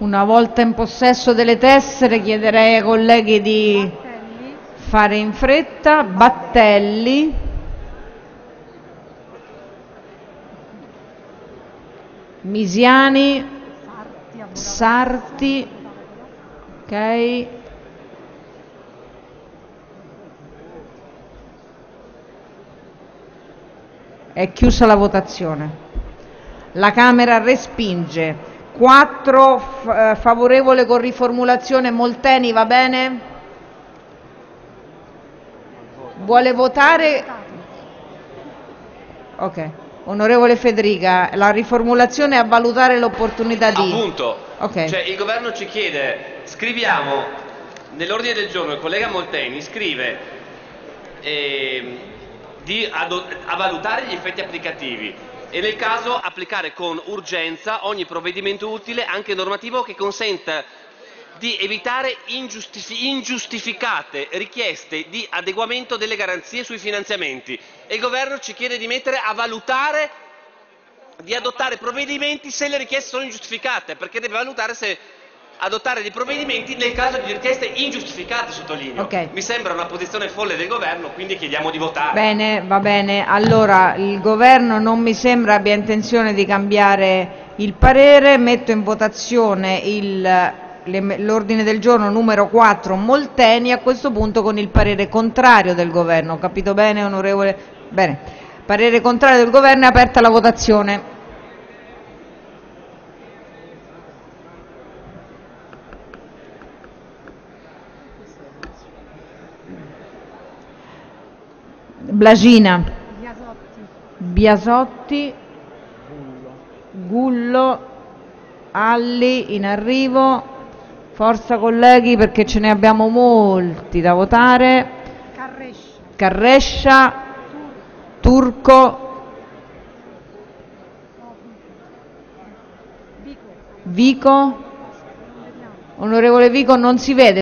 Una volta in possesso delle tessere chiederei ai colleghi di fare in fretta. Battelli. Misiani. Sarti. Ok. È chiusa la votazione. La Camera respinge. 4 favorevole con riformulazione Molteni, va bene? Vuole votare? Ok. Onorevole Federica, la riformulazione è a valutare l'opportunità di... Appunto, Ok. cioè il governo ci chiede, scriviamo nell'ordine del giorno, il collega Molteni scrive ehm, di a valutare gli effetti applicativi e nel caso applicare con urgenza ogni provvedimento utile, anche normativo, che consenta di evitare ingiustif- ingiustificate richieste di adeguamento delle garanzie sui finanziamenti. E il governo ci chiede di mettere a valutare di adottare provvedimenti se le richieste sono ingiustificate, perché deve valutare se adottare dei provvedimenti nel caso di richieste ingiustificate, sottolineo. Ok. Mi sembra una posizione folle del governo, quindi chiediamo di votare. Bene, va bene. Allora, il governo non mi sembra abbia intenzione di cambiare il parere. Metto in votazione il- l'ordine del giorno numero 4 Molteni a questo punto con il parere contrario del governo. Capito bene, onorevole? Bene. Parere contrario del governo è aperta la votazione. Blagina. Biasotti, Biasotti, Gullo, Alli in arrivo. Forza colleghi perché ce ne abbiamo molti da votare. Carrescia, Carrescia, Turco, Vico. Onorevole Vico non si vede.